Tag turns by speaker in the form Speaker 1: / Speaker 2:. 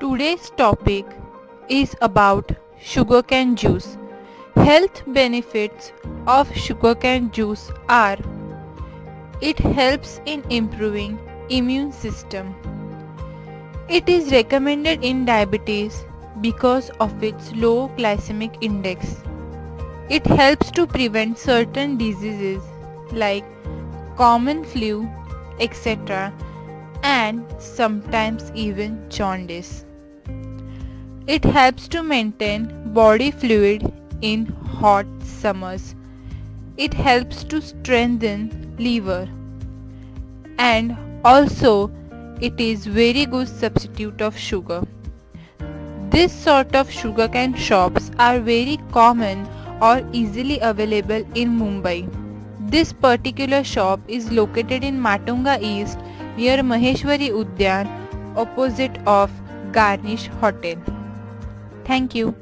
Speaker 1: Today's topic is about sugarcane juice. Health benefits of sugarcane juice are it helps in improving immune system. It is recommended in diabetes because of its low glycemic index. It helps to prevent certain diseases like common flu, etc. and sometimes even jaundice. It helps to maintain body fluid in hot summers. It helps to strengthen liver and also it is very good substitute of sugar. This sort of sugarcane shops are very common or easily available in Mumbai. This particular shop is located in Matunga East near Maheshwari Udyan opposite of Garnish Hotel. Thank you.